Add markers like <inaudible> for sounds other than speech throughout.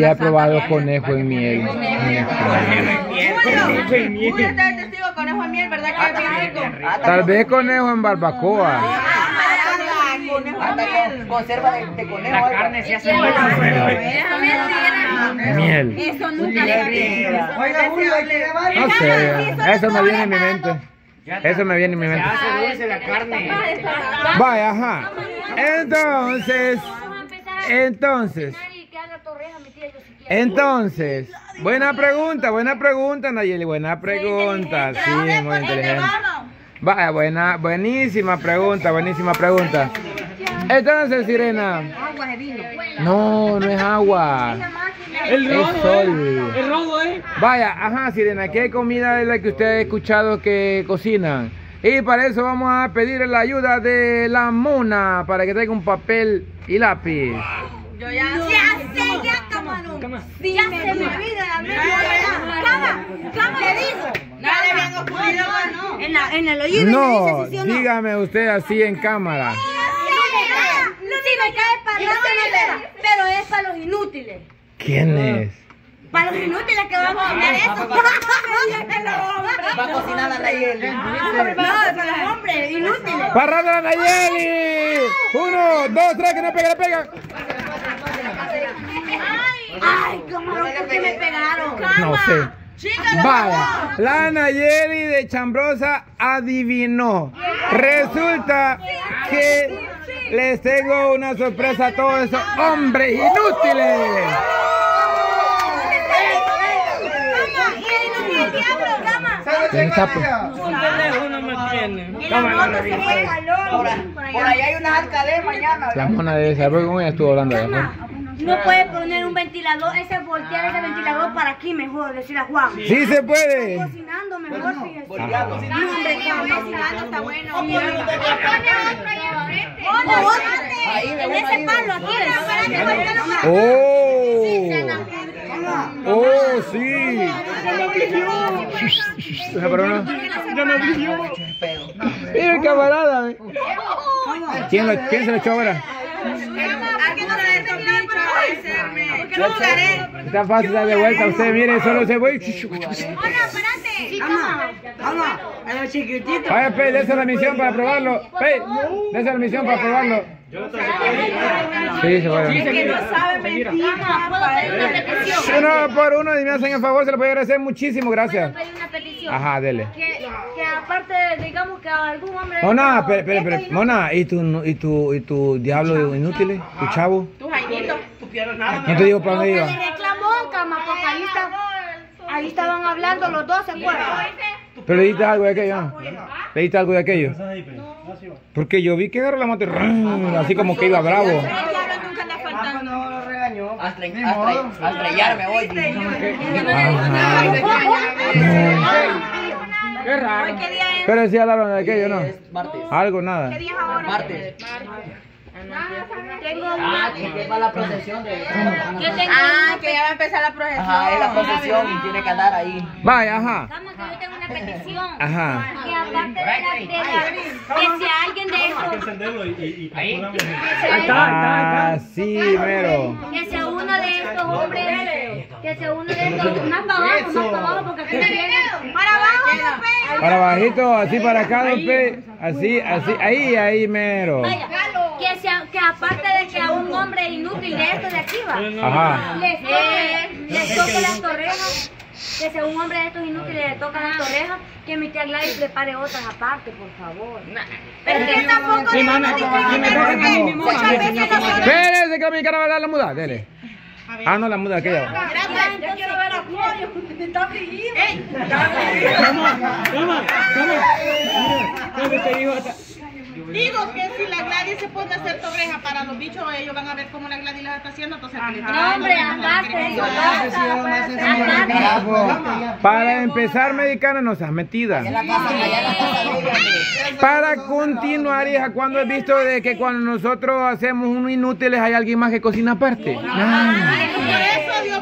Ya he probado conejo en miel. Conejo en miel, ¿verdad que es bien rico? Tal vez conejo en barbacoa. Ah, conejo en miel. Conserva de, de conejo. La carne se hace Miel. Eso nunca se Oiga, Julio, hay que llevar. No sé, eso me viene en mi mente. Eso me viene en mi mente. dulce la carne. Vaya, ajá. Entonces, entonces, entonces, buena pregunta, buena pregunta, Nayeli, buena pregunta. Sí, muy inteligente. Vaya, buena, buenísima pregunta, buenísima pregunta. Entonces, Sirena. No, no es agua. El Es rodo, sol. ¿eh? El rodo, ¿eh? Vaya, ajá, Sirena, ¿qué comida es la que usted ha escuchado que cocinan? Y para eso vamos a pedir la ayuda de la mona para que traiga un papel y lápiz. Yo ya. Ya, camarón. Ya se me olvida la memoria. Cama, cama, le digo. No le habían ocurrido, no. En, la, en el oído me dice sí dígame usted así en cámara. Sí, me cae para no pero es para los inútiles. ¿Quién es? Para los inútiles que vamos a comer eso. Va a cocinar la Nayeli. No, para los hombres inútiles. ¡Parranda la Nayeli! Uno, dos, tres, que no pega, no pega. Ay, camarón, ¿por qué me pegaron? No sé. Vaya, la Nayeli de Chambrosa adivinó. Resulta que les tengo una sorpresa a todos esos hombres inútiles. ¿Quién está? Un pendejo no me tiene. Ahora, por ahí hay una alcalde mañana. La mona debe saber con ella estuvo hablando de eso. No puede poner un ventilador, ese voltear ese ventilador para aquí mejor, decir a Juan. Sí se puede. Cocinando mejor, fíjese. Boliviano. No, hombre, que cocinando está bueno. O Ahí, de En ese palo aquí. ¡Oh! ¡Oh, sí! Pero no. Mira el camarada. ve. ¿Quién, lo- ¿Quién se lo echó ahora? Alguien no se deje mirar para parecerme. Porque no jugaré. Está fácil dar de vuelta. Usted mire, solo se voy. Vaya, Pe, dése la misión para probarlo. Pe, dése la misión para probarlo. Sí, se puede. Que no sabe mentir. ¿Puedo pedir una petición? Uno por uno y me hacen el favor, se lo voy a agradecer muchísimo, gracias. Ajá, dele. Que, que aparte, digamos que algún hombre... Mona, espera, espera, espera. Mona, ¿y tu, y tu, y tu diablo inútil? ¿Tu chavo? Tu Jaimito. No te digo para dónde iba. le reclamó, cama, porque ahí, está- ahí estaban hablando los dos, ¿se acuerdan? ¿Pero le diste algo de aquello? no? ¿Le diste algo de aquello? Porque yo vi que agarró la moto y así como que iba bravo. El diablo nunca le falta. No lo regañó. A estre- a estre- a estrellarme hoy. Qué raro. Pero sí hablaron de aquello, ¿no? Es martes. Algo, nada. ¿Qué día es ahora? Martes. Tengo Ah, que va la procesión de. Yo tengo Ah, que ya va a empezar la procesión. Ajá, es la procesión y tiene que andar ahí. Vaya, ajá. Que yo tengo una petición. Ajá. Que aparte de la, de la- que si alguien de estos, Ahí está, ahí está. Ah, sí, mero. que sea uno de estos hombres, que sea uno de estos, más para abajo, más para abajo, porque aquí viene. Para abajo, Para bajito, así para acá. Así, así, ahí, ahí, mero. Vaya, que, sea, que aparte de que a un hombre inútil de estos de aquí va, Ajá. les toque, les toque las torrejas, que sea un hombre de estos inútiles le tocan las torrejas, que mi tía Gladys prepare otras aparte, por favor. Pero es que tampoco Sí, mami, sí. Muchas veces. Espérese que mi cara va a dar la muda, dele. Ah, no, la muda, aquella. Gracias, yo quiero ver a. Está frío. Toma, toma, toma. ¿Dónde te dijo? Digo que si la Gladys se pone a hacer torreja para los bichos, ellos van a ver cómo la Gladys las está haciendo, entonces... No, hombre, aparte. Para empezar, mexicana, no seas metida. Para continuar, hija, cuando he visto de que cuando nosotros hacemos un inútiles hay alguien más que cocina aparte?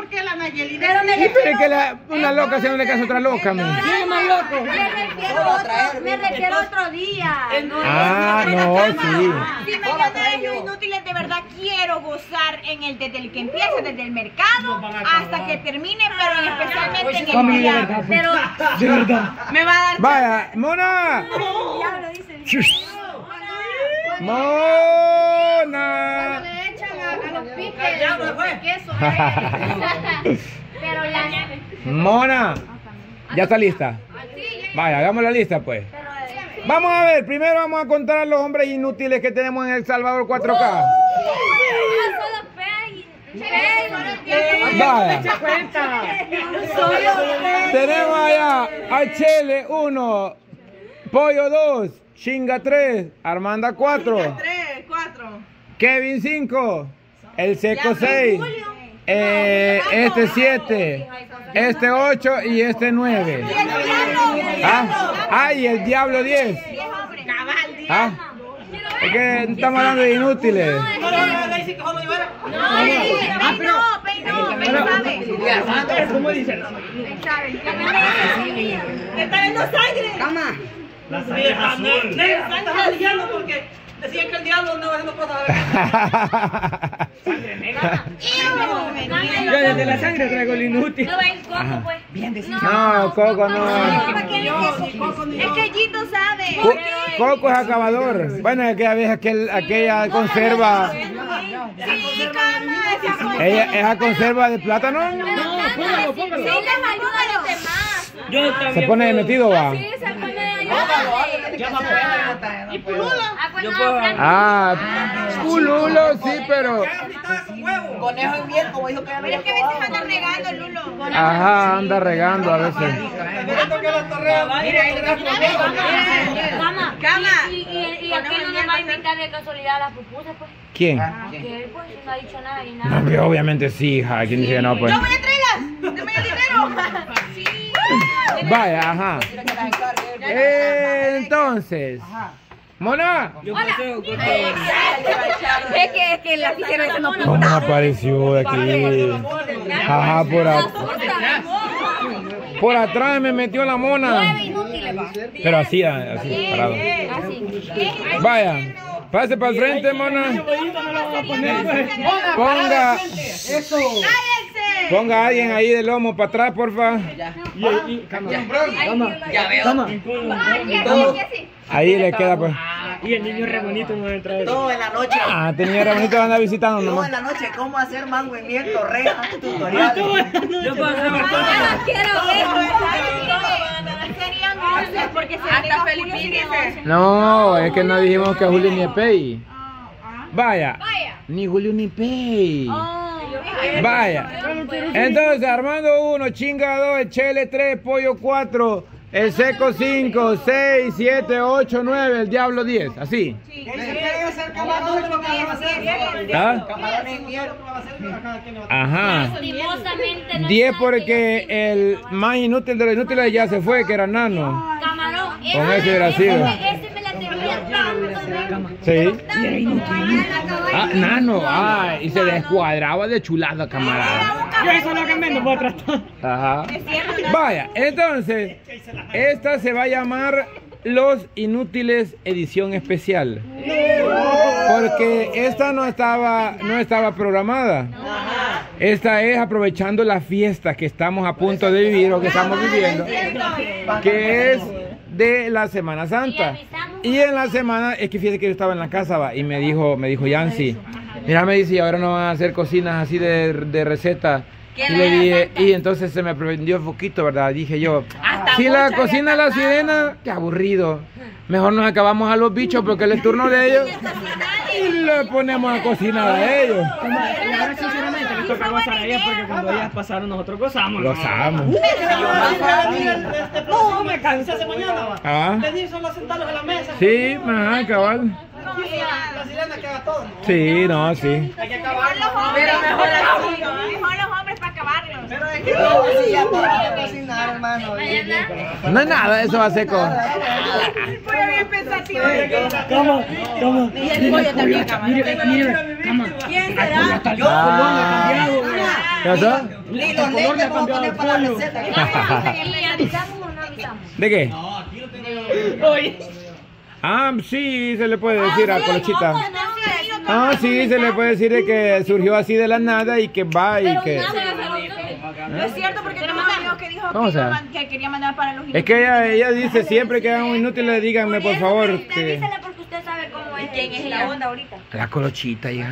Porque la Nayeli. Pero me pero es que la- una loca haciéndole caso a otra loca, man. ¿Quién es más loco? Me refiero a otro, me refiero otro día. Ah, no, sí. Si mañana es inútiles, de verdad quiero gozar en el desde el que empieza, desde el mercado hasta que termine, pero especialmente en el Familia, de día. verdad. Pero, De verdad. Me va a dar. Vaya, Mona. Mona. Le echan a, a los queso. <laughs> pero la... Mona. ¿Ya está lista? Vaya, hagamos la lista pues. Vamos a ver, primero vamos a contar a los hombres inútiles que tenemos en El Salvador 4K. Solo pay. Pay. Vaya. Tenemos allá a Chele 1, Pollo 2, Chinga 3, Armanda 4, Tres, cuatro. Kevin 5, El Seco 6, eh, este 7, este 8 y este 9. Ah, ah, y el Diablo 10. Ah, es que estamos hablando de inútiles. ¿Cómo dice? Está dando sangre. Cama. La sangre azul. Sangre al diablo porque decían que el diablo no no puede <laughs> Yo desde la sangre traigo el inútil. No va el coco, pues. No, Coco no. Es que Gito sabe. Co- Coco es acabador. Bueno, aquella vez aquel, aquella conserva. Sí. Ella, esa conserva de plátano Pero calma, sí, sí les ayuda a los demás. Yo también. se pone metido, va. Sí, se pone Y pulula. Ah, pues no, Ah, pululo, sí, pero. Conejo en miel, como dijo que Pero es que a veces anda regando, Lulo. Ajá, anda regando a veces. Cama. Cama. Y, y aquel no nos va a invitar de casualidad a las pupusas, pues. ¿Quién? Aquel, pues, no ha dicho nada y No, nada. obviamente sí, hija. ¿Quién dice no, pues? ¡Yo voy a traerlas! ¡Deme el dinero! Sí. Vaya, ajá. Eh, Entonces, Mona, Yo paseo con. Es que, es que la ese no ¿cómo apareció de aquí? Ajá, por, a- por atrás me metió la mona. Pero así, así, parado. Así. Vaya, pase para el frente, mona. Pues. Ponga, Eso. Ponga a alguien ahí de lomo para atrás, porfa. Y, y. Ya. Ahí le queda, pues. Y el niño re bonito no va a entrar. Todo en la noche. Ah, tenía hermanito que anda visitando Todo en la noche. ¿Cómo hacer mango en miel, torreja, <laughs> Ah, tutorial? Yo puedo hacer más cosas. Quiero ver. Serían 11 porque se Hasta Felipín dice. No, es que no dijimos que Julio ni Pay. Vaya. Ni Julio ni Pay. Vaya. Entonces, Armando 1, Chinga 2, Chele 3, Pollo 4, El Seco 5, 6, 7, 8, 9, El Diablo 10. Así. ¿Ah? Ajá. Lastimosamente no 10 está porque el más inútil de los inútiles ya se fue, que era Nano. Con ese hubiera sido. Ese me la tenía Sí. Ah, Nano. Ah, y se descuadraba de chulada, camarada. Yo eso lo cambié, no puedo tratar. Ajá. Vaya, entonces, esta se va a llamar Los Inútiles Edición Especial. Porque esta no estaba, no estaba programada. Esta es aprovechando la fiesta que estamos a punto de vivir o que estamos viviendo, que es de la Semana Santa. Y en la semana, es que fíjate que yo estaba en la casa va, y me dijo, me dijo Yancy, mira me dice, y ahora no van a hacer cocinas así de, de receta. Y le dije, y entonces se me prendió el foquito, ¿verdad? Dije yo, si la cocina la sirena, qué aburrido. Mejor nos acabamos a los bichos porque es el turno de ellos. Y le ponemos a cocinar a ellos. Y ahora sinceramente les toca gozar a ellas porque cuando ellas pasaron nosotros gozamos. ¿no? Gozamos. No, me cansé. hace mañana. Ah, Venir solo a sentarlos en la mesa. sí, ajá, cabal. La sirena que haga todo. Sí, no, sí. Hay que hombres. Pero mejor. Mejor los hombres para acabarlos. Pero es que No, sí, ya para No es nada, eso va a seco. Fue bien pensativo. Cama, cama. ¿Quién será? Yo. lo Ah. ¿Qué pasó? Ni los lentes vamos a poner para la receta. <laughs> ¿Y avisamos o no avisamos? ¿De qué? Ah, sí, se le puede decir a Colochita. Ah, sí, se le puede decir de que surgió así de la nada y que va y que... No es cierto porque tenemos un amigo que dijo ¿Cómo que, iba quería mandar para los Es que ella, ella dice siempre que hagan un inútil, díganme por favor Usted que... porque usted sabe cómo es, quién es la onda ahorita. La Colochita, hija.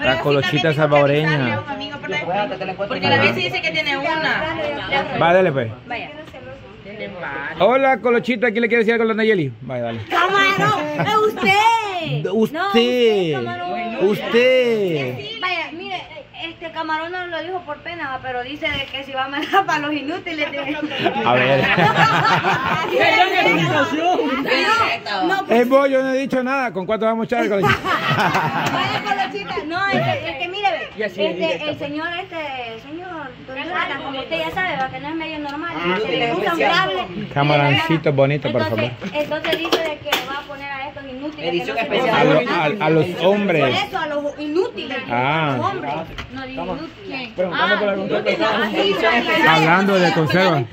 La Colochita también dijo que avisarle a salvadoreña. Porque la vez dice que tiene una. Va, dale pues. Vaya. Hola, Colochita, ¿quién le quiere decir algo a la Nayeli? Vaya, dale. ¡Camarón! ¡Es usted! <laughs> Usted, camarón. usted. Camarón no lo dijo por pena, pero dice de que si va a mandar para los inútiles. <laughs> de- A ver. No, Es vos, yo no he dicho nada. ¿Con cuánto vamos a echar, <laughs> Colochita. No, es que, es que mire, ve, este, el señor, este, señor, don Jonathan, como usted ya sabe, va, que no es medio normal, que le gusta un cable. Camaroncito bonito, por favor. Entonces dice de que va a poner a estos inútiles. Edición que no se especial. A, lo- a- a los Por hombres. eso, a los inútiles. Ah. A los hombres. No digo inútiles. Preguntando por algún. Hablando de hablar.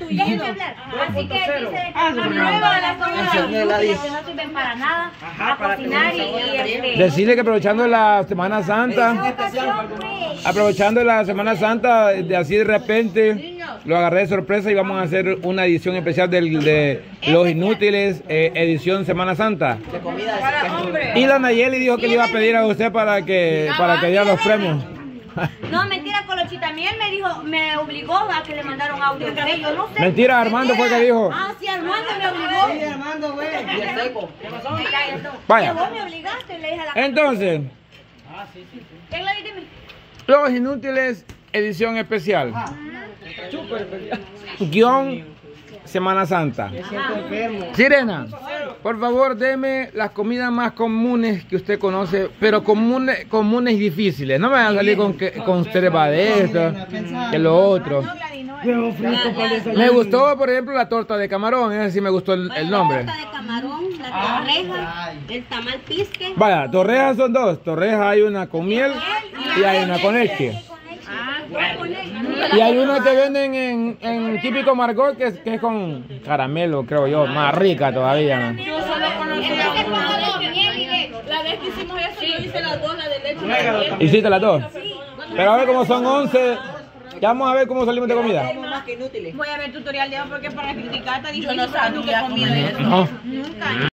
Así que dice de que prueba las cosas inútiles que no sirven para nada, a cocinar y, y este. Decirle que aprovechando la Semana Santa, aprovechando la Semana Santa, de así de repente lo agarré de sorpresa y vamos a hacer una edición especial del, de Los Inútiles, eh, edición Semana Santa. De comida de Y la Nayeli dijo que le iba a pedir a usted para que, para que diera los premios. <laughs> No, mentira, Colochita. A mí él me dijo, me obligó a que le mandara un audio. Yo no sé. Mentira, Armando fue que dijo. Ah, sí, Armando me obligó. Armando, güey. <laughs> Y el seco. Vaya. Que vos me obligaste, le dije a la. Entonces, ¿Qué le dije? Los Inútiles, edición especial. Guión Semana Santa. Sirena, por favor, deme las comidas más comunes que usted conoce, pero comunes, comunes y difíciles. No me van a salir con que con usted va de esto, que lo otro. Me gustó, por ejemplo, la torta de camarón, ese sí me gustó el, el nombre. La torta de camarón, la torreja, el tamal pisque. Vaya, torrejas son dos. Torrejas hay una con miel y hay una con leche. Y hay una que venden en, en típico Margot que es, que es con caramelo, creo yo, más rica todavía. Yo solo conocí la vez que hicimos eso, yo hice las dos, la de leche. Hiciste las dos. Pero a ver cómo son 11. Ya vamos a ver cómo salimos de comida. Que. Voy a ver tutorial de hoy porque para criticar te Yo no sabía nunca he comido eso. No. Nunca.